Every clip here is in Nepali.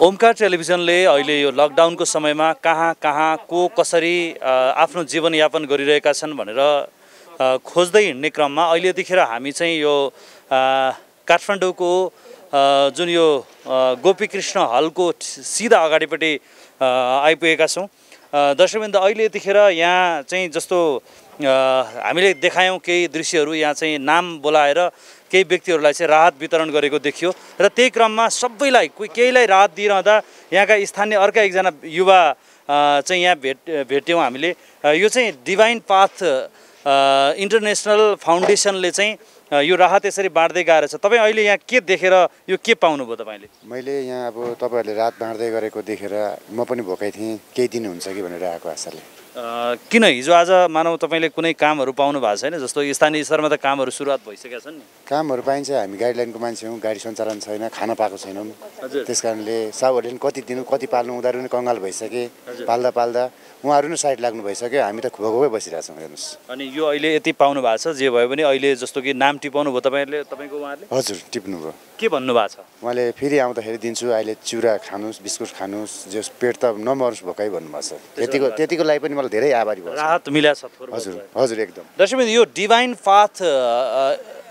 ओमकार टेलिभिजनले अहिले यो लकडाउनको समयमा कहाँ कहाँ को कसरी आफ्नो जीवनयापन गरिरहेका छन् भनेर खोज्दै हिँड्ने क्रममा अहिले यतिखेर हामी चाहिँ यो काठमाडौँको जुन यो गोपीकृष्ण हलको सिधा अगाडिपट्टि आइपुगेका छौँ। अ, दर्शकवृन्द अहिले यतिखेर यहाँ चाहिँ जस्तो हामीले देखायौँ केही दृश्यहरू यहाँ चाहिँ नाम बोलाएर केही व्यक्तिहरूलाई चाहिँ राहत वितरण गरेको देखियो र त्यही क्रममा सबैलाई कोही केहीलाई राहत दिइरहँदा यहाँका स्थानीय अर्का एकजना युवा चाहिँ यहाँ भेट भेट्यौँ हामीले। यो चाहिँ डिभाइन पाथ इन्टरनेसनल फाउन्डेसनले चाहिँ यो राहत यसरी बाँड्दै गएर छ। तपाईँ अहिले यहाँ के देखेर यो के पाउनुभयो तपाईँले? मैले यहाँ अब तपाईँहरूले रात बाँड्दै गरेको देखेर म पनि भोकै थिएँ। केही दिन हुन्छ कि भनेर आएको आशाले। किन हिजो आज मानौ तपाईँले कुनै कामहरू पाउनु भएको छैन? जस्तो स्थानीय स्तरमा त कामहरू सुरुवात भइसकेका छन् नि। कामहरू पाइन्छ हामी गाइडलाइनको मान्छे हौँ गाडी सञ्चालन छैन खाना पाएको छैनौँ। त्यस कारणले साहुहरूले पनि कति दिनु कति पाल्नु उनीहरू पनि कङ्गाल भइसके। पाल्दा पाल्दा उहाँहरू पनि साइड लाग्नु भइसक्यो हामी त भोगोकै बसिरहेछौँ हेर्नुहोस्। अनि यो अहिले यति पाउनु भएको छ जे भए पनि अहिले जस्तो कि नाम टिपाउनु भयो तपाईँहरूले तपाईँको उहाँहरूले हजुर टिप्नुभयो। के भन्नुभएको छ? उहाँले फेरि आउँदाखेरि दिन्छु अहिले चिउरा खानुहोस् बिस्कुट खानुहोस् जस पेट त नमरोस् भोकै भन्नुभएको छ। त्यतिको त्यतिको लागि पनि मलाई धेरै आभारी छ। राहत छ हजुर हजुर एकदम। दर्शक यो डिभाइन पाथ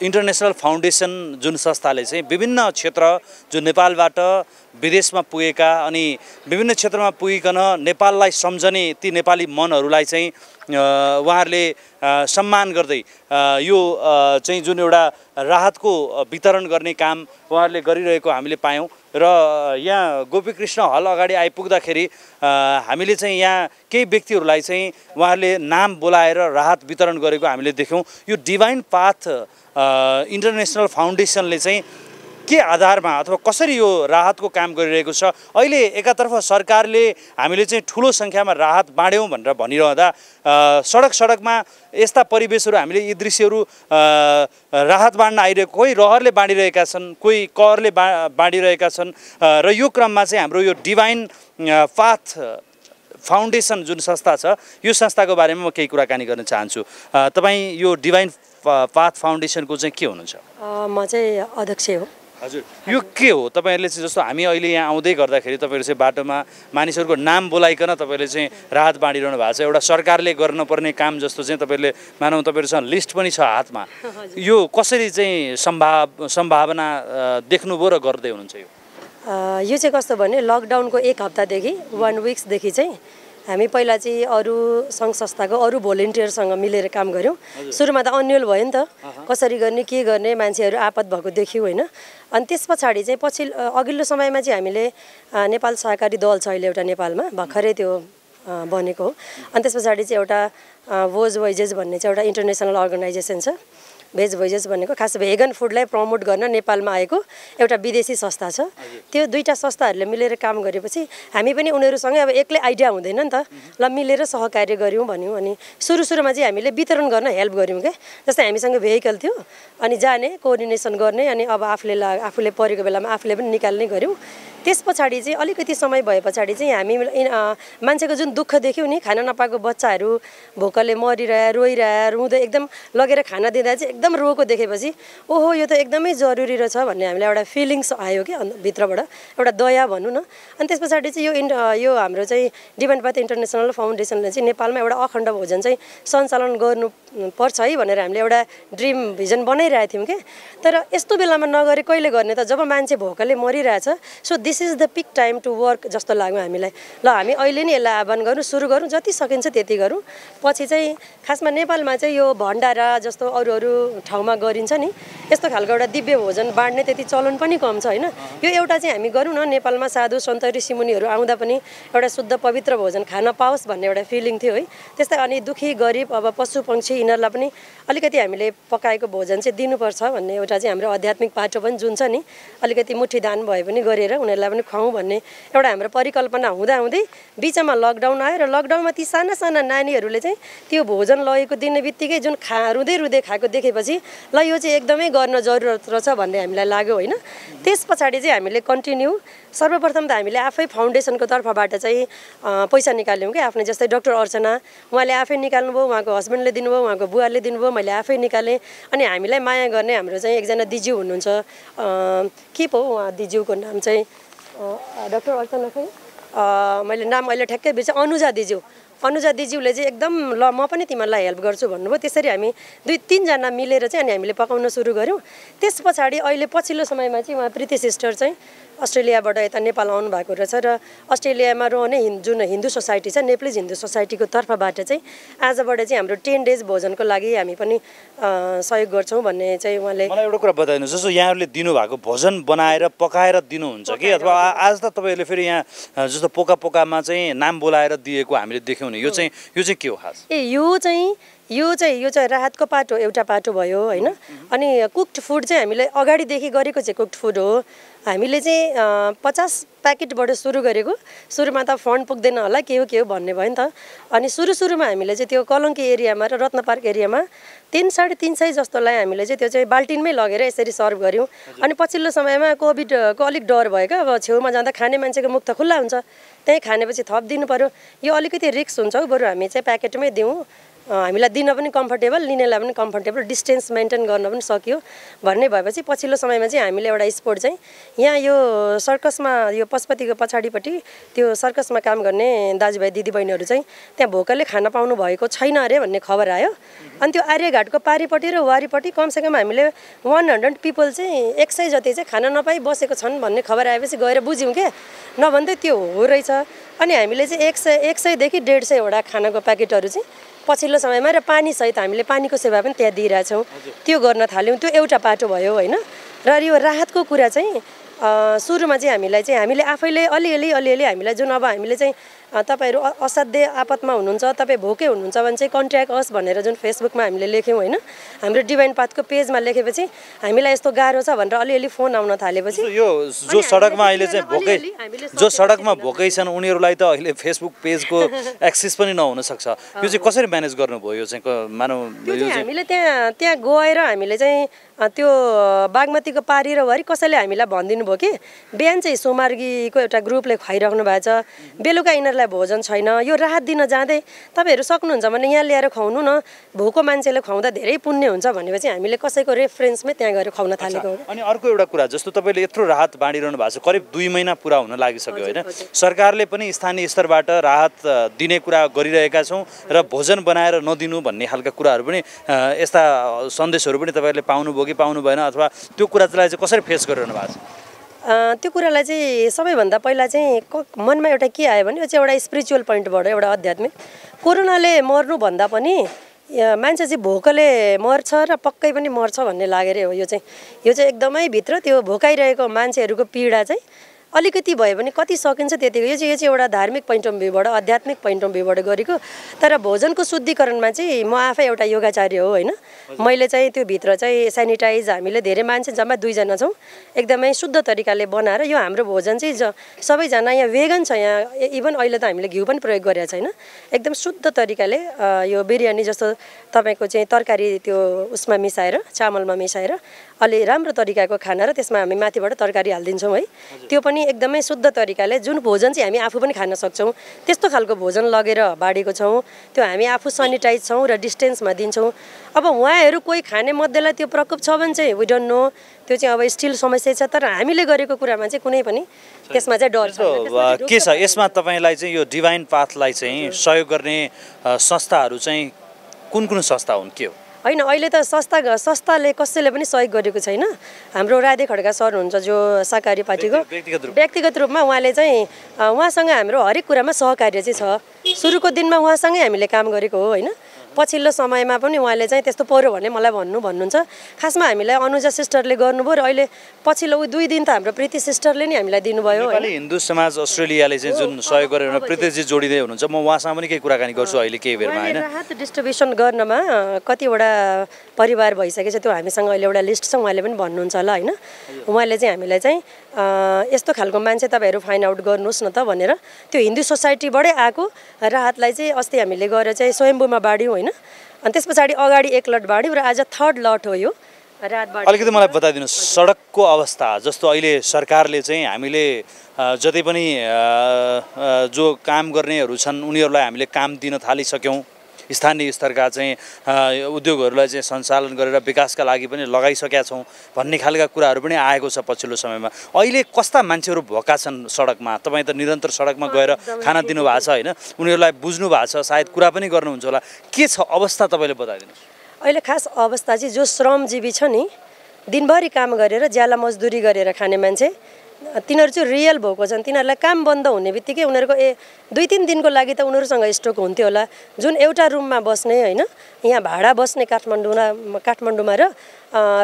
इन्टरनेसनल फाउन्डेसन जुन संस्थाले चाहिँ विभिन्न क्षेत्र जो नेपालबाट विदेशमा पुगेका अनि विभिन्न क्षेत्रमा पुगिकन नेपाललाई सम्झने ती नेपाली मनहरूलाई चाहिँ उहाँहरूले सम्मान गर्दै यो चाहिँ जुन एउटा राहतको वितरण गर्ने काम उहाँहरूले गरिरहेको हामीले पायौँ। र यहाँ गोपीकृष्ण हल अगाडि आइपुग्दाखेरि हामीले चाहिँ यहाँ केही व्यक्तिहरूलाई चाहिँ उहाँहरूले नाम बोलाएर राहत वितरण गरेको हामीले देख्यौँ। यो डिभाइन पाथ इन्टरनेसनल फाउन्डेसनले चाहिँ के आधारमा अथवा कसरी यो राहतको काम गरिरहेको छ? अहिले एकातर्फ सरकारले हामीले चाहिँ ठुलो सङ्ख्यामा राहत बाँड्यौँ भनेर भनिरहँदा सडक सडकमा यस्ता परिवेशहरू हामीले यी दृश्यहरू राहत बाँड्न आइरहेको कोही रहरले बाँडिरहेका छन् कोही कहरले बा बाँडिरहेका छन् र यो क्रममा चाहिँ हाम्रो यो डिभाइन पाथ फाउन्डेसन जुन संस्था छ यो संस्थाको बारेमा म केही कुराकानी गर्न चाहन्छु। तपाईँ यो डिभाइन पाथ फाउन्डेसनको चाहिँ के हुनुहुन्छ? म चाहिँ अध्यक्ष हो। हजुर। यो के हो? तपाईँहरूले चाहिँ जस्तो हामी अहिले यहाँ आउँदै गर्दाखेरि तपाईँहरू चाहिँ बाटोमा मानिसहरूको नाम बोलाइकन तपाईँहरूले चाहिँ राहत बाँडिरहनु भएको छ। एउटा सरकारले गर्नुपर्ने काम जस्तो चाहिँ तपाईँहरूले मानौँ तपाईँहरूसँग लिस्ट पनि छ हातमा। यो कसरी चाहिँ सम्भाव सम्भावना देख्नुभयो र गर्दै हुनुहुन्छ यो? यो चाहिँ कस्तो भने लकडाउनको एक हप्तादेखि वान विक्सदेखि चाहिँ हामी पहिला चाहिँ अरू सङ्घ संस्थाको अरू भोलिन्टियरसँग मिलेर काम गऱ्यौँ। सुरुमा त अन्यल भयो नि त। कसरी गर्ने के गर्ने मान्छेहरू आपत भएको देख्यौँ होइन। अनि त्यस पछाडि चाहिँ पछि अघिल्लो समयमा चाहिँ हामीले नेपाल सहकारी दल छ अहिले एउटा नेपालमा भर्खरै त्यो बनेको हो। अनि त्यस पछाडि चाहिँ एउटा भोज वेजेस भन्ने चाहिँ एउटा इन्टरनेसनल अर्गनाइजेसन छ। भेज भोजेस भनेको खास भेगन फुडलाई प्रमोट गर्न नेपालमा आएको एउटा विदेशी संस्था छ। त्यो दुईवटा संस्थाहरूले मिलेर काम गरेपछि हामी पनि उनीहरूसँगै अब एक्लै आइडिया हुँदैन नि त। ल मिलेर सहकार्य गऱ्यौँ भन्यौँ अनि सुरु सुरुमा चाहिँ हामीले वितरण गर्न हेल्प गऱ्यौँ क्या। जस्तै हामीसँग भेहिकल थियो अनि जाने कोअर्डिनेसन गर्ने अनि अब आफूले ला आफूले परेको बेलामा आफूले पनि निकाल्ने गऱ्यौँ। त्यस पछाडि चाहिँ अलिकति समय भए पछाडि चाहिँ हामी मान्छेको जुन दुःख देख्यौँ नि खाना नपाएको बच्चाहरू भोकले मरिरहे रोइरहे रुँदै एकदम लगेर खाना दिँदा चाहिँ एकदम रोएको देखेपछि ओहो यो त एकदमै जरुरी रहेछ भन्ने हामीलाई एउटा फिलिङ्स आयो कि भित्रबाट। एउटा दया भनौँ न। अनि त्यस पछाडि चाहिँ यो इन्ड यो हाम्रो चाहिँ डिमान्डपात इन्टरनेसनल फाउन्डेसनले चाहिँ नेपालमा एउटा अखण्ड भोजन चाहिँ सञ्चालन गर्नु पर्छ है भनेर हामीले एउटा ड्रिम भिजन बनाइरहेको थियौँ कि। तर यस्तो बेलामा नगरे कहिले गर्ने त? जब मान्छे भोकले मरिरहेछ so this is the peak time to work जस्तो लाग्यो हामीलाई। ल हामी अहिले नै यसलाई आह्वान गरौँ सुरु गरौँ। जति सकिन्छ त्यति गरौँ। पछि चाहिँ खासमा नेपालमा चाहिँ यो भण्डारा जस्तो अरू अरू ठाउँमा गरिन्छ नि। यस्तो खालको एउटा दिव्य भोजन बाँड्ने त्यति चलन पनि कम छ होइन? यो एउटा चाहिँ हामी गरौँ न नेपालमा साधु सन्त ऋषिमुनिहरू आउँदा पनि एउटा शुद्ध पवित्र भोजन खान पाओस् भन्ने एउटा फिलिङ थियो है? त्यस्तै अनि दुखी गरिब अब पशु पक्षी यिनीहरूलाई पनि अलिकति हामीले पकाएको भोजन चाहिँ दिनुपर्छ भन्ने एउटा चाहिँ हाम्रो आध्यात्मिक पाटो पनि जुन छ नि अलिकति मुठी दान भए पनि गरेर उनीहरूलाई पनि खुवाउँ भन्ने एउटा हाम्रो परिकल्पना हुँदाहुँदै बिचमा लकडाउन आयो र लकडाउनमा ती साना साना नानीहरूले चाहिँ त्यो भोजन लगेको दिने बित्तिकै जुन खा रुँदै रुँदै खाएको देखेपछि ल यो चाहिँ एकदमै गर्न जरुरत रहेछ भन्ने हामीलाई लाग्यो होइन? त्यस पछाडि चाहिँ हामीले कन्टिन्यू सर्वप्रथम त हामीले आफै फाउन्डेसनको तर्फबाट चाहिँ पैसा निकाल्यौँ कि आफ्नो जस्तै डक्टर अर्चना उहाँले आफै निकाल्नुभयो उहाँको हस्बेन्डले दिनुभयो उहाँको बुवाले दिनुभयो मैले आफै निकालेँ। अनि हामीलाई माया गर्ने हाम्रो चाहिँ एकजना दिज्यू हुनुहुन्छ। के पो उहाँ दिज्यूको नाम चाहिँ? डक्टर अर्चना खै मैले नाम अहिले ठ्याक्कै बिर्सेँ अनुजा दिज्यू। अनुजा दिज्यूले चाहिँ एकदम ल म पनि तिमीहरूलाई हेल्प गर्छु भन्नुभयो। त्यसरी हामी दुई तिनजना मिलेर चाहिँ अनि हामीले पकाउन सुरु गऱ्यौँ त्यस पछाडि अहिले पछिल्लो समयमा चाहिँ उहाँ प्रीति सिस्टर चाहिँ अस्ट्रेलियाबाट यता नेपाल आउनु भएको रहेछ र अस्ट्रेलियामा रहने हिन् जुन हिन्दू सोसाइटी छ नेप्लिज हिन्दू सोसाइटीको तर्फबाट चाहिँ आजबाट चाहिँ हाम्रो टेन डेज भोजनको लागि हामी पनि सहयोग गर्छौँ भन्ने चाहिँ उहाँले मलाई एउटा कुरा बताइदिनुहोस् जस्तो यहाँहरूले दिनुभएको भोजन बनाएर पकाएर दिनुहुन्छ कि? अथवा आज त तपाईँहरूले फेरि यहाँ जस्तो पोका पोकामा चाहिँ नाम बोलाएर दिएको हामीले देख्यौँ नि यो चाहिँ यो चाहिँ के हो खास? ए यो चाहिँ यो चाहिँ यो चाहिँ राहतको पाटो एउटा पाटो भयो होइन? अनि कुक्ड फुड चाहिँ हामीले अगाडिदेखि गरेको चाहिँ कुक्ड फुड हो। हामीले चाहिँ पचास प्याकेटबाट सुरु गरेको। सुरुमा त फन्ड पुग्दैन होला के हो के हो भन्ने भयो नि त। अनि सुरु सुरुमा हामीले चाहिँ त्यो कलङ्की एरियामा र रत्न पार्क एरियामा तिन साढे तिन सय जस्तोलाई हामीले चाहिँ त्यो चाहिँ बाल्टिनमै लगेर यसरी सर्भ गऱ्यौँ। अनि पछिल्लो समयमा कोभिडको अलिक डर भयो क्या अब छेउमा जाँदा खाने मान्छेको मुख त खुल्ला हुन्छ। त्यहीँ खानेपछि थप दिनु पऱ्यो यो अलिकति रिक्स हुन्छ हौ बरु हामी चाहिँ प्याकेटमै दिउँ। हामीलाई दिन पनि कम्फर्टेबल लिनेलाई पनि कम्फर्टेबल डिस्टेन्स मेन्टेन गर्न पनि सक्यो भन्ने भएपछि पछिल्लो समयमा चाहिँ हामीले एउटा स्पोर्ट चाहिँ यहाँ यो सर्कसमा यो पशुपतिको पछाडिपट्टि त्यो सर्कसमा काम गर्ने दाजुभाइ दिदीबहिनीहरू चाहिँ त्यहाँ भोकले खाना पाउनु भएको छैन अरे भन्ने खबर आयो। अनि त्यो आर्यघाटको पारिपट्टि र वारिपट्टि कमसेकम हामीले वान हन्ड्रेड पिपल चाहिँ एक सय जति चाहिँ खाना नपाई बसेको छन् भन्ने खबर आएपछि गएर बुझ्यौँ क्या नभन्दै त्यो हो रहेछ। अनि हामीले चाहिँ एक सय एक सयदेखि डेढ सयवटा खानाको प्याकेटहरू चाहिँ पछिल्लो समयमा र पानीसहित हामीले पानीको सेवा पनि त्यहाँ दिइरहेछौँ। त्यो गर्न थाल्यौँ। त्यो एउटा पाटो भयो होइन। र यो राहतको कुरा चाहिँ सुरुमा चाहिँ हामीलाई चाहिँ हामीले आफैले अलिअलि अलिअलि हामीलाई जुन अब हामीले चाहिँ तपाईँहरू असाध्य आपतमा हुनुहुन्छ तपाईँ भोकै हुनुहुन्छ भने चाहिँ कन्ट्याक्ट अस भनेर जुन फेसबुकमा हामीले लेख्यौँ होइन हाम्रो डिभाइन पाथको पेजमा लेखेपछि हामीलाई यस्तो गाह्रो छ भनेर अलिअलि फोन आउन थालेपछि यो जो सडकमा अहिले चाहिँ भोकै जो सडकमा भोकै छन् उनीहरूलाई त अहिले फेसबुक पेजको एक्सेस पनि नहुन सक्छ यो चाहिँ कसरी म्यानेज गर्नुभयो यो चाहिँ क- मानौ त्यो यो चाहिँ चाहिँ हामीले त्यहाँ त्यहाँ गएर हामीले चाहिँ त्यो बागमतीको पारी र वरि कसैले हामीलाई भनिदिनु भयो कि बिहान चाहिँ सोमार्गीको एउटा ग्रुपले खुवाइराख्नु भएको छ। बेलुका यिनीहरूलाई भोजन छैन। यो राहत दिन जाँदै तपाईँहरू सक्नुहुन्छ भने यहाँ ल्याएर खुवाउनु न। भोको मान्छेले खुवाउँदा धेरै पुण्य हुन्छ भनेपछि हामीले कसैको रेफरेन्समै त्यहाँ गएर खुवाउन थालेको हो। अनि अर्को एउटा कुरा जस्तो तपाईँले यत्रो राहत बाँडिरहनु भएको छ करिब दुई महिना पुरा हुन लागिसक्यो होइन। सरकारले पनि स्थानीय स्तरबाट राहत दिने कुरा गरिरहेका छौँ र भोजन बनाएर नदिनु भन्ने खालका कुराहरू पनि यस्ता सन्देशहरू पनि तपाईँहरूले पाउनुभयो कि पाउनु भएन अथवा त्यो कुरालाई चाहिँ कसरी फेस गरिरहनु भएको छ? त्यो कुरालाई चाहिँ सबैभन्दा पहिला चाहिँ मनमा एउटा के आयो भने यो चाहिँ एउटा स्पिरिचुअल पोइन्टबाट एउटा आध्यात्मिक। कोरोनाले मर्नुभन्दा पनि मान्छे चाहिँ भोकले मर्छ र पक्कै पनि मर्छ भन्ने लागेरै हो यो चाहिँ। यो चाहिँ एकदमै भित्र त्यो भोकाइरहेको मान्छेहरूको पीडा चाहिँ अलिकति भयो भने कति सकिन्छ त्यतिको यो चाहिँ यो चाहिँ एउटा धार्मिक पोइन्ट अफ भ्यूबाट आध्यात्मिक पोइन्ट अफ भ्यूबाट गरेको। तर भोजनको शुद्धिकरणमा चाहिँ म आफै एउटा योगाचार्य हो होइन? मैले चाहिँ त्यो भित्र चाहिँ सेनिटाइज हामीले धेरै मान्छे जम्मा दुईजना छौँ। एकदमै शुद्ध तरिकाले बनाएर यो हाम्रो भोजन चाहिँ ज सबैजना यहाँ वेगन छ यहाँ इभन अहिले त हामीले घिउ पनि प्रयोग गरेका छैन। एकदम शुद्ध तरिकाले यो बिरयानी जस्तो तपाईँको चाहिँ तरकारी त्यो उसमा मिसाएर चामलमा मिसाएर अलि राम्रो तरिकाको खाना र त्यसमा हामी माथिबाट तरकारी हालिदिन्छौँ है। त्यो पनि एकदमै शुद्ध तरिकाले जुन भोजन चाहिँ हामी आफू पनि खान सक्छौँ त्यस्तो खालको भोजन लगेर बाँडेको छौँ। त्यो हामी आफू सेनिटाइज छौँ र डिस्टेन्समा दिन्छौँ। अब उहाँहरू कोही खाने मध्येलाई त्यो प्रकोप छ भने चाहिँ वी डोन्ट नो त्यो चाहिँ अब स्टिल समस्या छ तर हामीले गरेको कुरामा चाहिँ कुनै पनि त्यसमा चाहिँ डर चाहिँ के छ? यसमा तपाईँलाई चाहिँ यो डिभाइन पाथलाई चाहिँ सहयोग गर्ने संस्थाहरू चाहिँ कुन कुन संस्था हुन्? के हो? होइन अहिले त सस्ता संस्थाले कसैले पनि सहयोग गरेको छैन। हाम्रो राधे खड्का सर हुन्छ जो शाकाहारी पार्टीको व्यक्तिगत रूप व्यक्तिगत रूपमा उहाँले चाहिँ उहाँसँग हाम्रो हरेक कुरामा सहकार्य चाहिँ छ। सुरुको दिनमा उहाँसँगै हामीले काम गरेको हो होइन? पछिल्लो समयमा पनि उहाँले चाहिँ त्यस्तो पऱ्यो भने मलाई भन्नु भन्नुहुन्छ। खासमा हामीलाई अनुजा सिस्टरले गर्नुभयो र अहिले पछिल्लो उ दुई दिन त हाम्रो प्रीति सिस्टरले नि हामीलाई दिनुभयो हिन्दू समाज अस्ट्रेलियाले चाहिँ जुन सहयोग गरेर प्रीतिजी जोडिँदै हुनुहुन्छ म उहाँसँग पनि केही कुराकानी गर्छु अहिले केही बेरमा होइन? राहत डिस्ट्रिब्युसन गर्नमा कतिवटा परिवार भइसकेको छ त्यो हामीसँग अहिले एउटा लिस्ट छ उहाँले पनि भन्नुहुन्छ होला होइन? उहाँले चाहिँ हामीलाई चाहिँ यस्तो खालको मान्छे तपाईँहरू फाइन्ड आउट गर्नुहोस् न त भनेर त्यो हिन्दू सोसाइटीबाटै आएको राहतलाई चाहिँ अस्ति हामीले गएर चाहिँ स्वयम्भूमा बाँड्यौँ होइन। अनि त्यस पछाडि अगाडि एक लट बाँड्यौँ र आज थर्ड लट हो यो अलिकति मलाई बताइदिनुहोस् सडकको अवस्था जस्तो अहिले सरकारले चाहिँ हामीले जति पनि जो काम गर्नेहरू छन् उनीहरूलाई हामीले काम दिन थालिसक्यौँ। स्थानीय स्तरका चाहिँ उद्योगहरूलाई चाहिँ सञ्चालन गरेर विकासका लागि पनि लगाइसकेका छौँ भन्ने खालका कुराहरू पनि आएको छ पछिल्लो समयमा। अहिले कस्ता मान्छेहरू भएका छन् सडकमा? तपाईँ त निरन्तर सडकमा गएर खाना दिनुभएको छ होइन? उनीहरूलाई बुझ्नु भएको छ सायद कुरा पनि गर्नुहुन्छ होला। के छ अवस्था तपाईँले बताइदिनुहोस्। अहिले खास अवस्था चाहिँ जो श्रमजीवी छ नि दिनभरि काम गरेर ज्याला मजदुरी गरेर खाने मान्छे तिनीहरू चाहिँ रियल भएको छन्। तिनीहरूलाई काम बन्द हुने बित्तिकै उनीहरूको ए दुई तिन दिनको लागि त उनीहरूसँग स्टक हुन्थ्यो होला। जुन एउटा रुममा बस्ने होइन यहाँ भाडा बस्ने काठमाडौँमा काठमाडौँमा र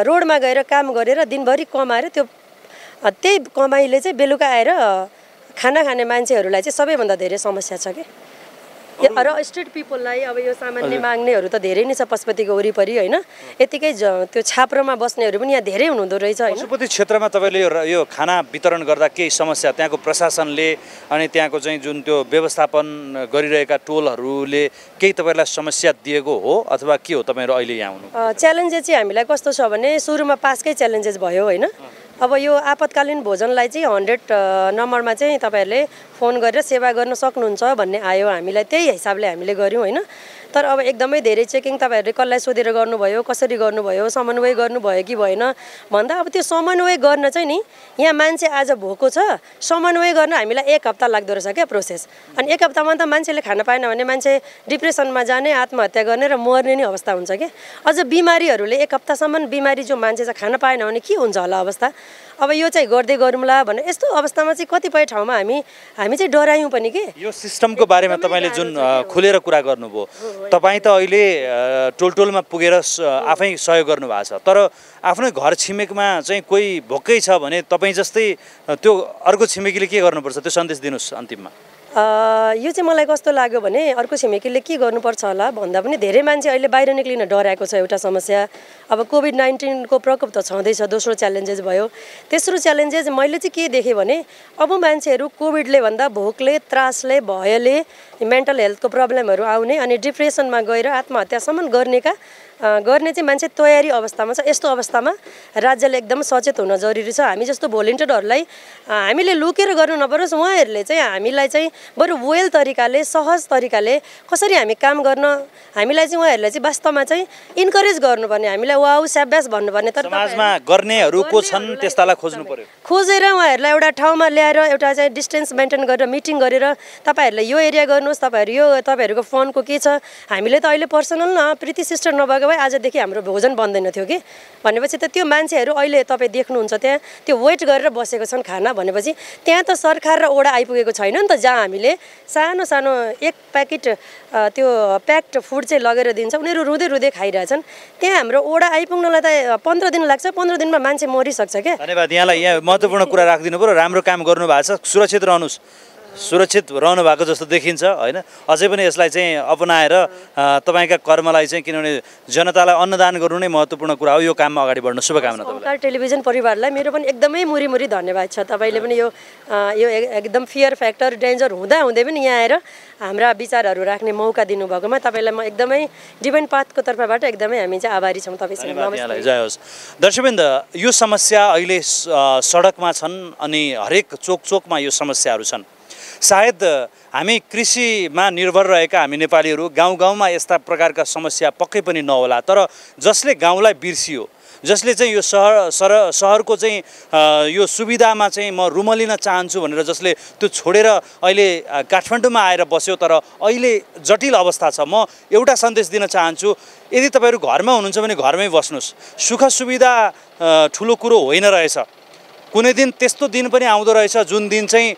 रोडमा गएर काम गरेर दिनभरि कमाएर त्यो त्यही कमाइले चाहिँ बेलुका आएर खाना खाने मान्छेहरूलाई चाहिँ सबैभन्दा धेरै समस्या छ कि? र स्ट्रिट पिपललाई अब यो सामान्य माग्नेहरू त धेरै नै छ पशुपतिको वरिपरि होइन? यतिकै त्यो छाप्रोमा बस्नेहरू पनि यहाँ धेरै हुनुहुँदो रहेछ पशुपति क्षेत्रमा तपाईँले यो खाना वितरण गर्दा केही समस्या? त्यहाँको प्रशासनले अनि त्यहाँको चाहिँ जुन त्यो व्यवस्थापन गरिरहेका टोलहरूले केही तपाईँलाई समस्या दिएको हो अथवा के हो तपाईँहरू अहिले यहाँ हुनु च्यालेन्जेस चाहिँ हामीलाई कस्तो छ भने सुरुमा पासकै च्यालेन्जेस भयो होइन? अब यो आपतकालीन भोजनलाई चाहिँ हन्ड्रेड नम्बरमा चाहिँ तपाईँहरूले फोन गरेर सेवा गर्न सक्नुहुन्छ भन्ने आयो हामीलाई त्यही हिसाबले हामीले गऱ्यौँ होइन? तर अब एकदमै धेरै चेकिङ तपाईँहरूले कसलाई सोधेर गर्नुभयो कसरी गर्नुभयो समन्वय गर्नुभयो कि भएन? भन्दा अब त्यो समन्वय गर्न चाहिँ नि यहाँ मान्छे आज भोको छ। समन्वय गर्न हामीलाई एक हप्ता लाग्दो रहेछ क्या प्रोसेस अनि एक हप्तामा त मान्छेले खान पाएन भने मान्छे डिप्रेसनमा जाने आत्महत्या गर्ने र मर्ने नै अवस्था हुन्छ कि अझ बिमारीहरूले एक हप्तासम्म बिमारी जो मान्छे चाहिँ खान पाएन भने के हुन्छ होला अवस्था? अब यो चाहिँ गर्दै गरौँला भनेर यस्तो अवस्थामा चाहिँ कतिपय ठाउँमा हामी हामी चाहिँ डरायौँ पनि के। यो सिस्टमको बारेमा तपाईँले जुन खुलेर कुरा गर्नुभयो तपाईँ त अहिले अ, टोल टोलमा पुगेर आफै सहयोग गर्नुभएको छ। तर आफ्नै घर छिमेकमा चाहिँ कोही भोकै छ भने तपाईँ जस्तै त्यो अर्को छिमेकीले के गर्नुपर्छ? त्यो सन्देश दिनुहोस् अन्तिममा। यो चाहिँ मलाई कस्तो लाग्यो भने अर्को छिमेकीले के गर्नुपर्छ होला भन्दा पनि धेरै मान्छे अहिले बाहिर निक्लिन डराएको छ एउटा समस्या। अब कोभिड नाइन्टिनको प्रकोप त छँदैछ दोस्रो च्यालेन्जेस भयो। तेस्रो च्यालेन्जेस मैले चाहिँ के देखेँ भने अब मान्छेहरू कोभिडले भन्दा भोकले त्रासले भयले मेन्टल हेल्थको प्रब्लमहरू आउने अनि डिप्रेसनमा गएर आत्महत्यासम्म गर्नेका गर्ने चाहिँ मान्छे तयारी अवस्थामा छ। यस्तो अवस्थामा राज्यले एकदम सचेत हुन जरुरी छ। हामी जस्तो भोलिन्टियरहरूलाई हामीले लुकेर गर्नु नपरोस्। उहाँहरूले चाहिँ हामीलाई चाहिँ बरु वेल तरिकाले सहज तरिकाले कसरी हामी काम गर्न हामीलाई चाहिँ उहाँहरूलाई चाहिँ वास्तवमा चाहिँ इन्करेज गर्नुपर्ने हामीलाई वाउ स्याब्यास भन्नुपर्ने। तर समाजमा गर्नेहरू को छन् त्यस्तालाई खोज्नु पर्यो? खोजेर उहाँहरूलाई एउटा ठाउँमा ल्याएर एउटा चाहिँ डिस्टेन्स मेन्टेन गरेर मिटिङ गरेर तपाईँहरूले यो एरिया गर्नुहोस्। तपाईँहरू यो तपाईँहरूको फन्डको के छ? हामीले त अहिले पर्सनल न प्रीति सिस्टर नभएको भए आजदेखि हाम्रो भोजन बन्दैन थियो कि? भनेपछि त त्यो मान्छेहरू अहिले तपाईँ देख्नुहुन्छ त्यहाँ त्यो वेट गरेर बसेको छन् खाना भनेपछि त्यहाँ त सरकार र ओडा आइपुगेको छैन नि त जहाँ हामीले सानो सानो एक प्याकेट त्यो प्याक्ड फुड चाहिँ लगेर दिन्छ उनीहरू रुँदै रुँदै खाइरहेछन्। त्यहाँ हाम्रो ओडा आइपुग्नलाई त पन्ध्र दिन लाग्छ पन्ध्र दिनमा मान्छे मरिसक्छ क्या? धन्यवाद यहाँलाई यहाँ महत्त्वपूर्ण कुरा राखिदिनु पऱ्यो राम्रो काम गर्नु भएको छ सुरक्षित रहनुहोस्। सुरक्षित रहनु भएको जस्तो देखिन्छ होइन? अझै पनि यसलाई चाहिँ अपनाएर तपाईँका कर्मलाई चाहिँ किनभने जनतालाई अन्नदान गर्नु नै महत्त्वपूर्ण कुरा हो। यो काममा अगाडि बढ्नु शुभकामना तपाईँलाई। ओमकार टेलिभिजन परिवारलाई मेरो पनि एकदमै मुरी मुरी धन्यवाद छ। तपाईँले पनि यो यो एकदम फियर फ्याक्टर डेन्जर हुँदा हुँदै पनि यहाँ आएर हाम्रा विचारहरू राख्ने मौका दिनुभएकोमा तपाईँलाई म एकदमै डिभाइन पाथको तर्फबाट एकदमै हामी चाहिँ आभारी छौँ तपाईँसँग। जय होस्। दर्शकवृन्द यो समस्या अहिले सडकमा छन् अनि हरेक चोक चोकमा यो समस्याहरू छन्। सायद हामी कृषिमा निर्भर रहेका हामी नेपालीहरू गाउँ गाउँमा यस्ता प्रकारका समस्या पक्कै पनि नहोला तर जसले गाउँलाई बिर्सियो जसले चाहिँ यो सहर सर सहरको चाहिँ यो सुविधामा चाहिँ म रुमलिन चाहन्छु भनेर जसले त्यो छोडेर अहिले काठमाडौँमा आएर बस्यो तर अहिले जटिल अवस्था छ। म एउटा सन्देश दिन चाहन्छु यदि तपाईँहरू घरमा हुनुहुन्छ भने घरमै बस्नुहोस्। सुख सुविधा ठुलो कुरो होइन रहेछ। कुनै दिन त्यस्तो दिन पनि आउँदो रहेछ जुन दिन चाहिँ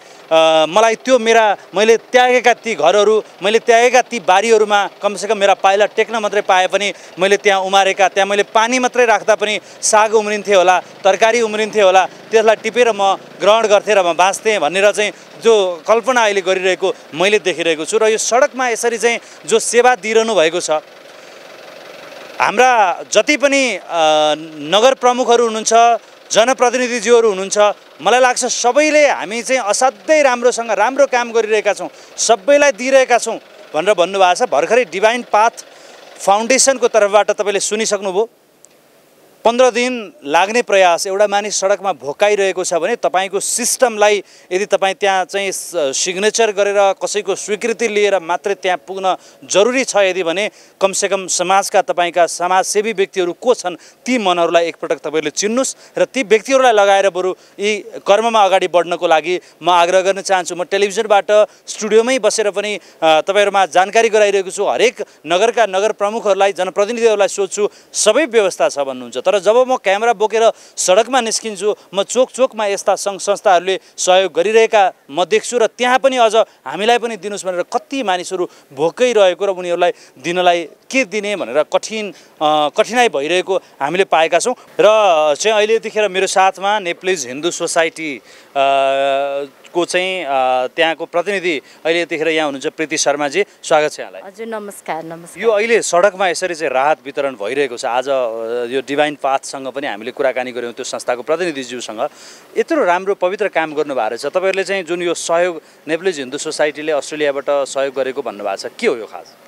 मलाई त्यो मेरा मैले त्यागेका ती घरहरू मैले त्यागेका ती बारीहरूमा कमसेकम मेरा पाइला टेक्न मात्रै पाए पनि मैले त्यहाँ उमारेका त्यहाँ मैले पानी मात्रै राख्दा पनि साग उम्रिन्थे होला तरकारी उम्रिन्थे होला त्यसलाई टिपेर म ग्रहण गर्थेँ र म बाँच्थेँ भनेर चाहिँ जो कल्पना अहिले गरिरहेको मैले देखिरहेको छु। र यो सडकमा यसरी चाहिँ जो सेवा दिइरहनु भएको छ हाम्रा जति पनि नगर प्रमुखहरू हुनुहुन्छ जनप्रतिनिधिज्यूहरू हुनुहुन्छ। मलाई लाग्छ सबैले हामी चाहिँ असाध्यै राम्रोसँग राम्रो काम गरिरहेका छौँ सबैलाई दिइरहेका छौँ भनेर भन्नुभएको छ। भर्खरै डिभाइन पाथ फाउन्डेसनको तर्फबाट तपाईँले सुनिसक्नुभयो। पन्ध्र दिन लाग्ने प्रयास एउटा मानिस सडकमा भोकाइरहेको छ भने तपाईँको सिस्टमलाई यदि तपाईँ त्यहाँ चाहिँ सिग्नेचर गरेर कसैको स्वीकृति लिएर मात्रै त्यहाँ पुग्न जरुरी छ यदि भने कमसेकम समाजका तपाईँका समाजसेवी व्यक्तिहरू को छन् ती मनहरूलाई एकपटक तपाईँले चिन्नुहोस् र ती व्यक्तिहरूलाई लगाएर बरु यी कर्ममा अगाडि बढ्नको लागि म आग्रह गर्न चाहन्छु। म टेलिभिजनबाट स्टुडियोमै बसेर पनि तपाईँहरूमा जानकारी गराइरहेको छु। हरेक नगरका नगर प्रमुखहरूलाई जनप्रतिनिधिहरूलाई सोध्छु सबै व्यवस्था छ भन्नुहुन्छ। तर जब म क्यामेरा बोकेर सडकमा निस्किन्छु म चोक चोकमा यस्ता सङ्घ संस्थाहरूले सहयोग गरिरहेका म देख्छु र त्यहाँ पनि अझ हामीलाई पनि दिनुहोस् भनेर कति मानिसहरू भोकै रहेको र उनीहरूलाई दिनलाई के दिने भनेर कठिन कठिनाइ भइरहेको हामीले पाएका छौँ। र चाहिँ अहिले यतिखेर मेरो साथमा नेप्लिज हिन्दू सोसाइटी को चाहिँ त्यहाँको प्रतिनिधि अहिले यतिखेर यहाँ हुनुहुन्छ प्रीति शर्माजी। स्वागत छ यहाँलाई। हजुर नमस्कार नमस्कार। यो अहिले सडकमा यसरी चाहिँ राहत वितरण भइरहेको छ। आज यो डिभाइन पाथसँग पनि हामीले कुराकानी गऱ्यौँ त्यो संस्थाको प्रतिनिधिज्यूसँग। यत्रो राम्रो पवित्र काम गर्नुभएको रहेछ। तपाईँहरूले चाहिँ जुन यो सहयोग नेप्लिज हिन्दू सोसाइटीले अस्ट्रेलियाबाट सहयोग गरेको भन्नुभएको छ के हो यो खास?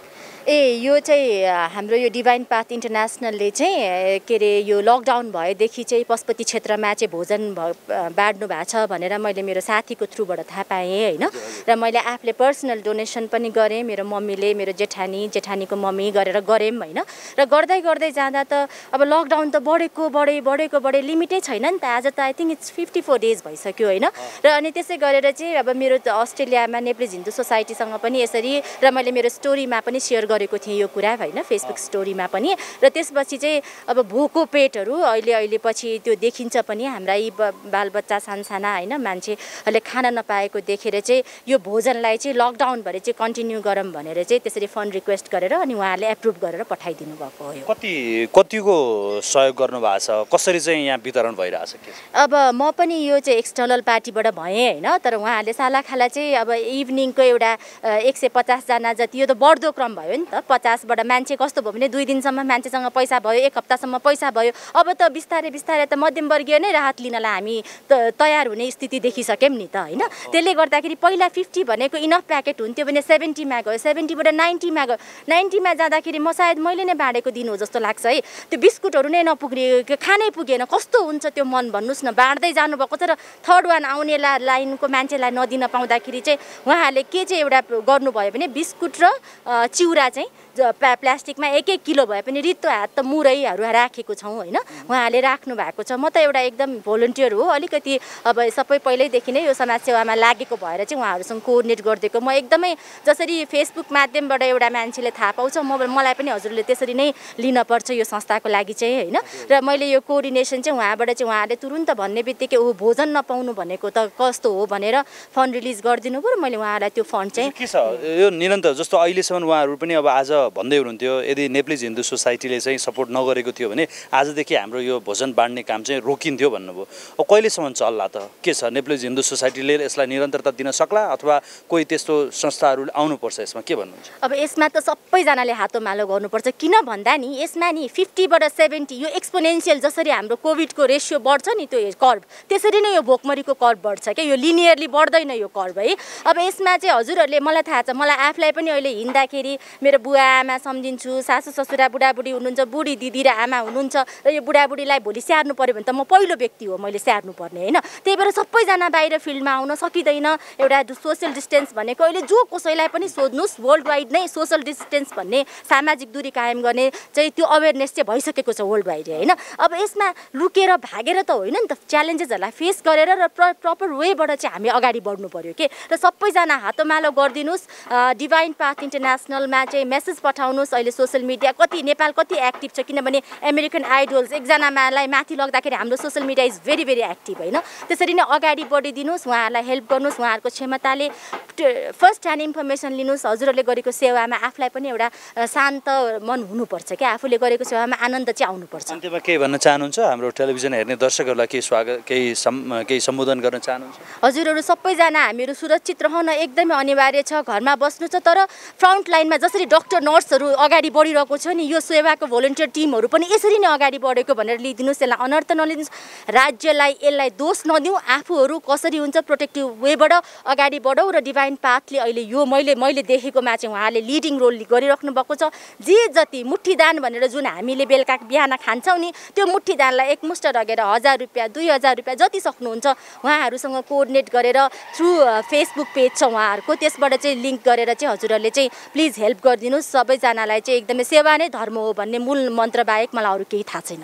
ए यो चाहिँ हाम्रो यो डिभाइन पाथ इन्टरनेसनलले चाहिँ के अरे यो लकडाउन भएदेखि चाहिँ पशुपति क्षेत्रमा चाहिँ भोजन बाँड्नु भएको छ भनेर मैले मेरो साथीको थ्रुबाट थाहा पाएँ होइन? र मैले आफूले पर्सनल डोनेसन पनि गरेँ मेरो मम्मीले मेरो जेठानी जेठानीको मम्मी गरेर गऱ्यौँ होइन? र गर्दै गर्दै जाँदा त अब लकडाउन त बढेको बढे बढेको बढे लिमिटै छैन नि त। आज त I think it's fifty four days भइसक्यो होइन? र अनि त्यसै गरेर चाहिँ अब मेरो अस्ट्रेलियामा नेप्लिज हिन्दू सोसाइटीसँग पनि यसरी र मैले मेरो स्टोरीमा पनि सेयर गरेको थिएँ यो कुरा होइन? फेसबुक स्टोरीमा पनि। र त्यसपछि चाहिँ अब भोको पेटहरू अहिले अहिले पछि त्यो देखिन्छ पनि। हाम्रा यी बालबच्चा सानसाना होइन? मान्छेहरूले खान नपाएको देखेर चाहिँ यो भोजनलाई चाहिँ लकडाउन भएर चाहिँ कन्टिन्यू गरौँ भनेर चाहिँ त्यसरी फन्ड रिक्वेस्ट गरेर अनि उहाँहरूले एप्रुभ गरेर पठाइदिनु भएको हो। कति कतिको सहयोग गर्नुभएको छ? कसरी चाहिँ यहाँ वितरण भइरहेछ? के अब म पनि यो चाहिँ एक्सटर्नल पार्टीबाट भएँ होइन? तर उहाँहरूले सालाखाला चाहिँ अब इभिनिङको एउटा एक सय पचासजना जति यो त बढ्दो क्रम भयो नि त। पचासबाट मान्छे कस्तो भयो भने दुई दिनसम्म मान्छेसँग पैसा भयो एक हप्तासम्म पैसा भयो। अब त बिस्तारै बिस्तारै त मध्यमवर्गीय नै राहत लिनलाई हामी त तयार हुने स्थिति देखिसक्यौँ नि त होइन? त्यसले गर्दाखेरि पहिला फिफ्टी भनेको इनफ प्याकेट हुन्थ्यो भने सेभेन्टीमा गयो सेभेन्टीबाट नाइन्टीमा गयो। नाइन्टीमा जाँदाखेरि म सायद मैले नै बाँडेको दिन हो जस्तो लाग्छ है। त्यो बिस्कुटहरू नै नपुग्ने खानै पुगेन कस्तो हुन्छ त्यो मन भन्नुहोस् न बाँड्दै जानुभएको छ र थर्ड वान आउने लाइनको मान्छेलाई नदिन पाउँदाखेरि चाहिँ उहाँहरूले के चाहिँ एउटा गर्नुभयो भने बिस्कुट र चिउरा चाहिँ प्लास्टिकमा एक एक किलो भए पनि रित्तो हात त मुरैहरू राखेको छौँ होइन? उहाँहरूले राख्नु भएको छ। म त एउटा एकदम भोलिन्टियर हो। अलिकति अब सबै पहिल्यैदेखि नै यो समाजसेवामा लागेको भएर चाहिँ उहाँहरूसँग कोअर्डिनेट गरिदिएको म एकदमै जसरी फेसबुक माध्यमबाट एउटा मान्छेले थाहा पाउँछ म मलाई पनि हजुरले त्यसरी नै लिनपर्छ यो संस्थाको लागि चाहिँ होइन? र मैले यो कोअर्डिनेसन चाहिँ उहाँबाट चाहिँ उहाँले तुरुन्त भन्ने बित्तिकै ऊ भोजन नपाउनु भनेको त कस्तो हो? भनेर फन्ड रिलिज गरिदिनु र मैले उहाँलाई त्यो फन्ड चाहिँ के छ? यो निरन्तर जस्तो अहिलेसम्म उहाँहरू पनि अब आज भन्दै हुनुहुन्थ्यो यदि नेप्लिज हिन्दू सोसाइटीले चाहिँ सपोर्ट नगरेको थियो भने आजदेखि हाम्रो यो भोजन बाँड्ने काम चाहिँ रोकिन्थ्यो भन्नुभयो। अब कहिलेसम्म चल्ला त? के छ? नेप्लिज हिन्दू सोसाइटीले यसलाई निरन्तरता दिन सक्ला अथवा कोही त्यस्तो संस्थाहरू आउनुपर्छ यसमा? के भन्नुहुन्छ? अब यसमा त सबैजनाले हातोमालो गर्नुपर्छ। किन भन्दा नि यसमा नि फिफ्टीबाट सेभेन्टी यो एक्सपोनेन्सियल जसरी हाम्रो कोभिडको रेसियो बढ्छ नि त्यो कर्भ त्यसरी नै यो भोकमरीको कर्भ बढ्छ क्या? यो लिनियरली बढ्दैन यो कर्भ है। अब यसमा चाहिँ हजुरहरूले मलाई थाहा छ मलाई आफूलाई पनि अहिले हिँड्दाखेरि मेरो बुवा आमा सम्झिन्छु सासु ससुरा बुढाबुढी हुनुहुन्छ बुढी दिदी र आमा हुनुहुन्छ र यो बुढाबुढीलाई भोलि स्याहार्नु पऱ्यो भने त म पहिलो व्यक्ति हो मैले स्याहार्नु पर्ने होइन? त्यही भएर सबैजना बाहिर फिल्डमा आउन सकिँदैन एउटा सोसियल डिस्टेन्स भनेको अहिले जो कसैलाई पनि सोध्नुहोस् वर्ल्ड वाइड नै सोसियल डिस्टेन्स भन्ने सामाजिक दूरी कायम गर्ने चाहिँ त्यो अवेरनेस चाहिँ भइसकेको छ वर्ल्ड वाइड होइन? अब यसमा लुकेर भागेर त होइन नि त च्यालेन्जेसहरूलाई फेस गरेर र प्र प्रपर वेबाट चाहिँ हामी अगाडि बढ्नु पऱ्यो के? र सबैजना हातोमालो गरिदिनुहोस् डिभाइन पाथ इन्टरनेसनलमा चाहिँ मेसेज पठाउनुहोस् अहिले सोसियल मिडिया कति नेपाल कति एक्टिभ छ किनभने अमेरिकन आइडल्स एकजनामालाई माथि लग्दाखेरि हाम्रो social media is very very active होइन? त्यसरी नै अगाडि बढिदिनुहोस् उहाँहरूलाई हेल्प गर्नुहोस् उहाँहरूको क्षमताले फर्स्ट ह्यान्ड इन्फर्मेसन लिनुहोस्। हजुरहरूले गरेको सेवामा आफूलाई पनि एउटा शान्त मन हुनुपर्छ क्या। आफूले गरेको सेवामा आनन्द चाहिँ आउनुपर्छ। अन्त्यमा केही भन्न चाहनुहुन्छ? हाम्रो टेलिभिजन हेर्ने दर्शकहरूलाई केही स्वागत केही सम् केही सम्बोधन गर्न चाहनुहुन्छ? हजुरहरू सबैजना हामीहरू सुरक्षित रहन एकदमै अनिवार्य छ। घरमा बस्नु छ तर फ्रन्ट लाइनमा जसरी डक्टर नर्सहरू अगाडि बढिरहेको छ नि यो सेवाको भोलिन्टियर टिमहरू पनि यसरी नै अगाडि बढेको भनेर लिइदिनुहोस् यसलाई अनर्थ नलिदिनुहोस्। राज्यलाई यसलाई दोष नदिउँ आफूहरू कसरी हुन्छ प्रोटेक्टिभ वेबाट अगाडि बढौँ र डिभाइन पाथले अहिले यो मैले मैले देखेकोमा चाहिँ उहाँले लिडिङ रोल गरिराख्नु भएको छ। जे जति मुठीदान भनेर जुन हामीले बेलुका बिहान खान्छौँ नि त्यो मुठीदानलाई एकमुष्ट लगेर हजार रुपियाँ दुई हजार रुपियाँ जति सक्नुहुन्छ उहाँहरूसँग कोअर्डिनेट गरेर थ्रु फेसबुक पेज छ उहाँहरूको त्यसबाट चाहिँ लिङ्क गरेर चाहिँ हजुरहरूले चाहिँ प्लिज हेल्प गरिदिनुहोस्। सबैजनालाई चाहिँ एकदमै सेवा नै धर्म हो भन्ने मूल मन्त्र बाहेक मलाई अरू केही थाहा छैन।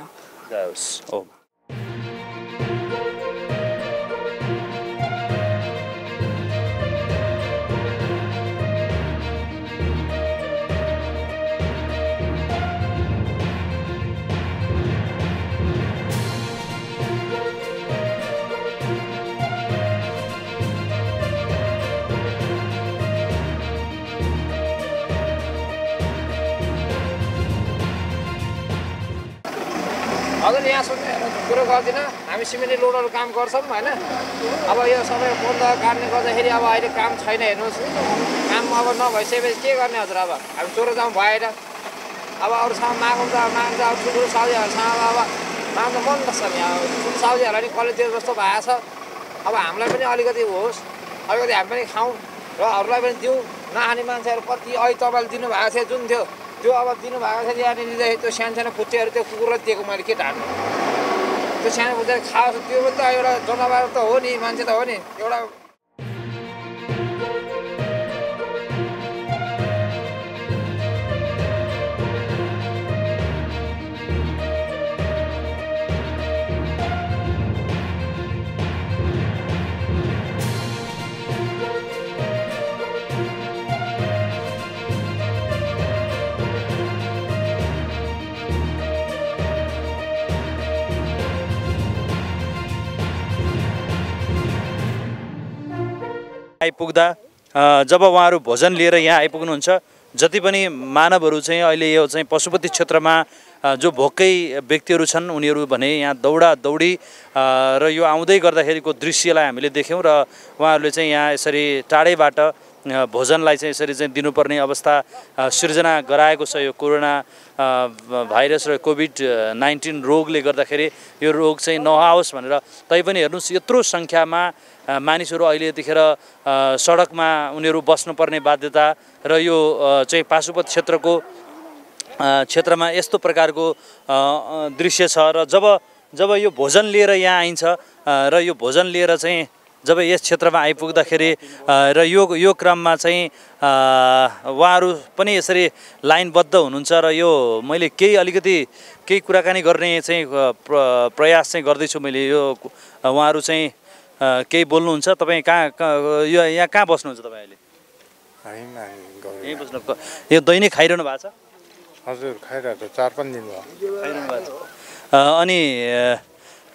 हजुर यहाँ सुन्ने कुरो गर्दिनँ। हामी सिमेन्ट लोडहरू काम गर्छौँ होइन? अब यो सबै बन्द कारणले गर्दाखेरि अब अहिले काम छैन हेर्नुहोस्। काम अब नभइसकेपछि के गर्ने हजुर अब? हामी चोरो जाउँ भएन। अब अरूसँग मागौँ त माग्छ अब ठुल्ठुलो साउजीहरूसँग अब माग्नु मन लाग्छ नि अब। ठुलो साउजीहरूलाई नि कसले त्यो जस्तो भएको छ। अब हामीलाई पनि अलिकति होस्। अलिकति हामी पनि खाउँ र अरूलाई पनि दिउँ नखाने मान्छेहरू कति अहिले तपाईँले दिनुभएको थियो जुन थियो। त्यो अब दिनुभएको थियो यहाँनिर त्यो सानो सानो खुट्टेहरू त्यो कुकुरलाई दिएको मैले के ढाड्नु त्यो सानो खुट्टे खाओस् त्यो त एउटा जनावर त हो नि मान्छे त हो नि एउटा आइपुग्दा जब उहाँहरू भोजन लिएर यहाँ आइपुग्नुहुन्छ जति पनि मानवहरू चाहिँ अहिले यो चाहिँ पशुपति क्षेत्रमा जो भोकै व्यक्तिहरू छन् उनीहरू भने यहाँ दौडा दौडी र यो आउँदै गर्दाखेरिको दृश्यलाई हामीले देख्यौँ र उहाँहरूले चाहिँ यहाँ यसरी टाढैबाट भोजनलाई चाहिँ यसरी चाहिँ दिनुपर्ने अवस्था सिर्जना गराएको छ यो कोरोना भाइरस र कोभिड नाइन्टिन रोगले गर्दाखेरि यो रोग चाहिँ नआओस् भनेर तैपनि हेर्नुहोस् यत्रो सङ्ख्यामा मानिसहरू अहिले यतिखेर सडकमा उनीहरू बस्नुपर्ने बाध्यता र यो चाहिँ पाशुपत क्षेत्रको क्षेत्रमा यस्तो प्रकारको दृश्य छ र जब जब यो भोजन लिएर यहाँ आइन्छ र यो भोजन लिएर चाहिँ जब यस क्षेत्रमा आइपुग्दाखेरि र यो यो क्रममा चाहिँ उहाँहरू पनि यसरी लाइनबद्ध हुनुहुन्छ र यो मैले केही अलिकति केही कुराकानी गर्ने चाहिँ प्रयास चाहिँ गर्दैछु मैले यो उहाँहरू चाहिँ केही बोल्नुहुन्छ? तपाईँ कहाँ यो यहाँ कहाँ बस्नुहुन्छ तपाईँ अहिले? यहीँ बस्नु यो दैनिक खाइरहनु भएको छ? हजुर खाइरहेको छ। चार पाँच दिन भयो। खाइरहनु भएको छ। अनि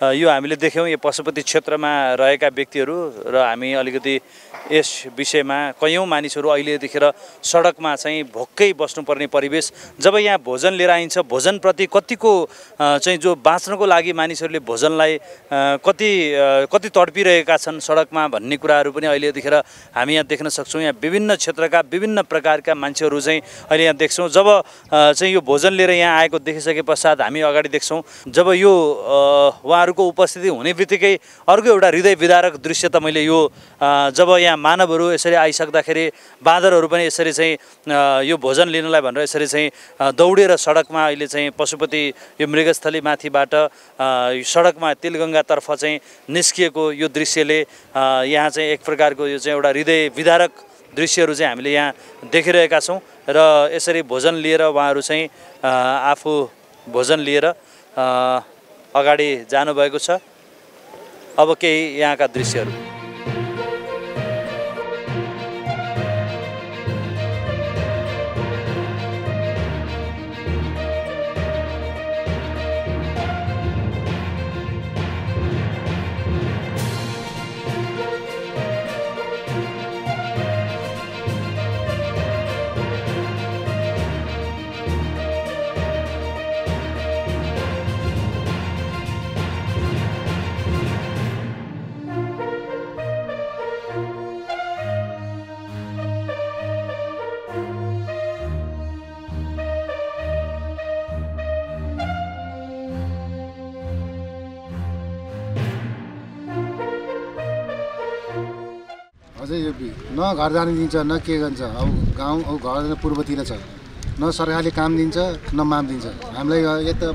यो हामीले देख्यौँ यो पशुपति क्षेत्रमा रहेका व्यक्तिहरू र हामी अलिकति यस विषयमा कैयौँ मानिसहरू अहिले यतिखेर सडकमा चाहिँ भोक्कै बस्नुपर्ने परिवेश। जब यहाँ भोजन लिएर आइन्छ भोजनप्रति कतिको चाहिँ जो बाँच्नको लागि मानिसहरूले भोजनलाई कति कति तडपिरहेका छन् सडकमा भन्ने कुराहरू पनि अहिले यतिखेर हामी यहाँ देख्न सक्छौँ। यहाँ विभिन्न क्षेत्रका विभिन्न प्रकारका मान्छेहरू चाहिँ अहिले यहाँ देख्छौँ। जब चाहिँ यो भोजन लिएर यहाँ आएको देखिसके पश्चात हामी अगाडि देख्छौँ। जब यो अ, उहाँहरूको उपस्थिति हुने बित्तिकै अर्को एउटा हृदय विदारक दृश्य त मैले यो जब यहाँ मानवहरू यसरी आइसक्दाखेरि बाँदरहरू पनि यसरी चाहिँ यो भोजन लिनलाई भनेर यसरी चाहिँ दौडेर सडकमा अहिले चाहिँ पशुपति यो मृगस्थली माथिबाट सडकमा तिलगङ्गातर्फ चाहिँ निस्किएको यो दृश्यले यहाँ चाहिँ एक प्रकारको यो चाहिँ एउटा हृदय विदारक दृश्यहरू चाहिँ हामीले यहाँ देखिरहेका छौँ र यसरी भोजन लिएर उहाँहरू चाहिँ आफू भोजन लिएर अगाडि जानुभएको छ। अब केही यहाँका दृश्यहरू। न घर जानु दिन्छ न के गर्छ अब गाउँ अब घर पूर्वतिर छ। न सरकारले काम दिन्छ न माम दिन्छ। हामीलाई यता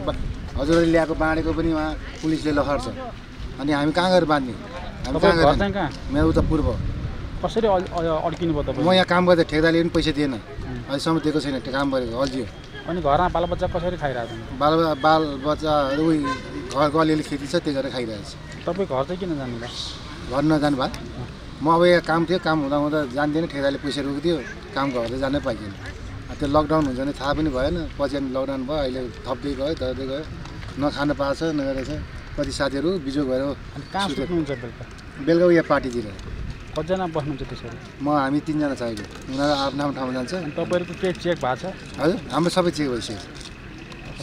हजुरले ल्याएको बाँडेको पनि उहाँ पुलिसले लखर्छ अनि हामी कहाँ गएर बाँध्ने? हामी कहाँ गएर मेरो उता पूर्व। कसरी अड्किनु भयो म यहाँ काम गर्दा ठेकदारले पनि पैसा दिएन। अहिलेसम्म दिएको छैन काम गरेको अल्झियो। अनि घरमा बालबच्चा कसरी खाइरहेको छ? बाल बाल बच्चा उही घरको अलिअलि खेती छ त्यही गरेर खाइरहेको छ। तपाईँ घर चाहिँ किन जानु भयो घर नजानु भयो म अब यहाँ काम थियो काम हुँदा हुँदा जान्दिनँ ठेकदारले पैसा रोकिदियो काम गर्दै जानै पाइएन त्यो लकडाउन हुन्छ भने थाहा पनि भएन पछि अनि लकडाउन भयो अहिले थप्दै गयो धर्दै गयो न खान पाएको छ न गरेछ कति साथीहरू सुतेको। सुत्नुहुन्छ बेलुका? उयो पार्टीतिर। कतिजना बस्नुहुन्छ त्यसरी? म हामी तिनजना अहिले उनीहरू आफ्नो आफ्नो ठाउँमा जान्छ। तपाईँहरूको केही चेक भएको छ? हजुर हाम्रो सबै चेक भइसक्यो।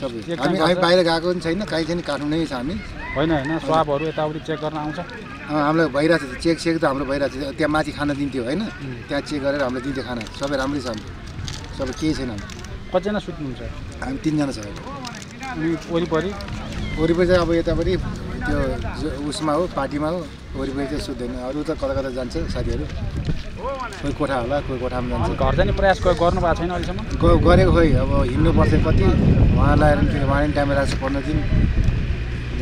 सबै। हामी हामी? बाहिर गएको पनि छैन काहीँ छैन काठमाडौँ छ हामी। होइन होइन स्वाबहरू यताउति चेक गर्न आउँछ। हामीलाई भइरहेको छ चेक चेक त हाम्रो भइरहेको छ त्यहाँ माथि खाना दिन्थ्यो होइन? त्यहाँ चेक गरेर हामीलाई दिन्थ्यो खाना। सबै राम्रै छ हाम्रो। सबै केही छैन हाम्रो। कतिजना सुत्नुहुन्छ? हामी तिनजना छ। वरिपरि? वरिपरि चाहिँ अब यतापट्टि त्यो उसमा हो पार्टीमा हो वरिपरि चाहिँ सुत्दैन। अरू त कता कता जान्छ साथीहरू? कोही कोठा होला कोही कोठामा जान्छ। घर जाने प्रयास गर्नु भएको छैन अहिलेसम्म? गरेको खोइ। अब हिँड्नुपर्छ कति। उहाँ लगाएर पनि किन उहाँले पनि टाइम राख्छ पन्ध्र दिन।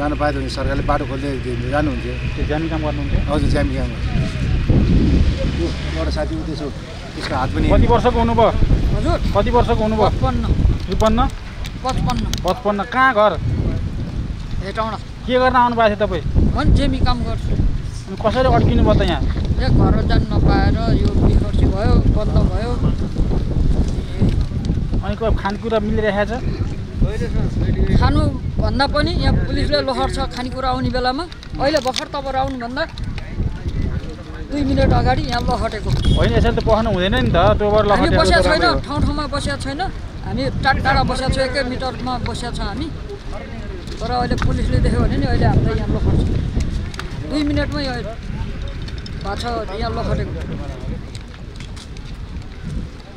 जानु पायो भने सरकारले बाटो खोल्दै जानुहुन्थ्यो। त्यो ज्यामी काम गर्नुहुन्थ्यो? हजुर ज्यामी काम त्यो एउटा साथी उ त्यसो त्यसको हात पनि कति वर्षको हुनुभयो? हजुर। कति वर्षको हुनुभयो? पचपन्न। त्रिपन्न? पचपन्न। पचपन्न। कहाँ घर? हेटौँडा। के गर्न आउनु भएको थियो तपाईँ? म नि जेमी काम गर्छु। अनि कसरी अड्किनु भयो त यहाँ? ए घर जानु नपाएर यो बिखर्सी भयो बन्द भयो। अनि कोही खानेकुरा मिलिरहेको छ? खानुभन्दा पनि यहाँ पुलिसले लोहर छ खानेकुरा आउने बेलामा। अहिले भर्खर तपाईँ आउनुभन्दा दुई मिनट अगाडि यहाँ लहटेको। होइन यसरी त पखाउनु हुँदैन नि त हामी बसेको छैन। ठाउँ ठाउँमा बसेको छैन। हामी टाढा टाढा बसेको छौँ एकै मिटरमा बसेको छ हामी। तर अहिले पुलिसले देख्यो भने नि अहिले हामीलाई यहाँ लखट्छ दुई मिनटमै भएको छ यहाँ लखटेको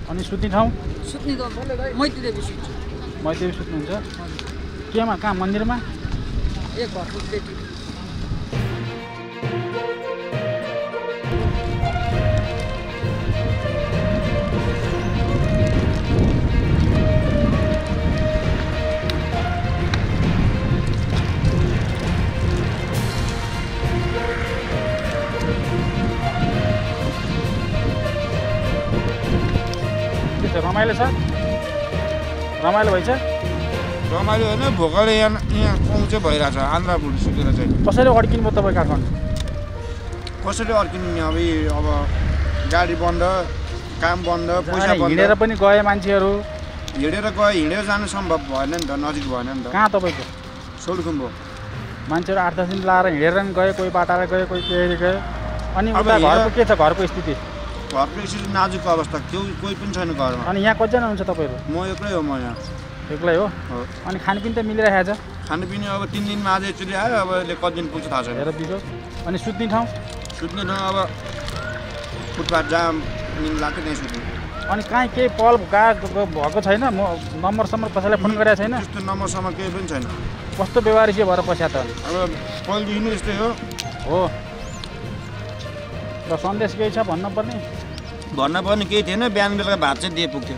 अनि सुत्ने ठाउँ? सुत्ने त मैत्री देवी सुत्छ। मैत्री सुत्नुहुन्छ? केमा कहाँ मन्दिरमा? रमाइलो छ? रमाइलो भइछ रमाइलो होइन भोकले यहाँ यहाँ चाहिँ भइरहेछ आन्द्रा भुँडी सुकेर चाहिँ। कसरी अड्किनु भयो तपाईँ काठमाडौँ कसरी अर्किने अब अब गाडी बन्द काम बन्द पैसा हिँडेर पनि गए मान्छेहरू। हिँडेर गयो हिँडेर जानु सम्भव भएन नि त नजिक भएन नि त। कहाँ तपाईँको? सोलुखुम्बो। मान्छेहरू आठ दस दिन लाएर हिँडेर पनि गयो कोही बाटाएर गयो कोही केही गयो अनि उता घरको के छ घरको स्थिति? घरको यसरी नाजुक अवस्था त्यो कोही पनि छैन घरमा। अनि यहाँ कतिजना हुनुहुन्छ तपाईँहरू? म एक्लै हो म यहाँ। एक्लै हो। अनि खानपिन त मिलिरहेको छ। खानपिने अब तिन दिनमा आज एकचोटि आयो अब यसले कति दिन पुग्छ थाहा छैन। हेर बिजो। अनि सुत्ने ठाउँ? सुत्ने ठाउँ अब फुटपाथ जहाँ निम लाग्छ त्यहीँ सुत्ने। अनि काहीँ केही पल गा भएको छैन? म नम्बर सम्बर कसैलाई फोन गरेको छैन? त्यस्तो नम्बरसम्म केही पनि छैन। कस्तो व्यवहार चाहिँ भएर पस्या त। अब पहिलेदेखि नै यस्तै हो। हो। र सन्देश केही छ भन्नुपर्ने? भन्न पनि केही थिएन। बिहान बेलुका भात चाहिँ दिए पुग्थ्यो।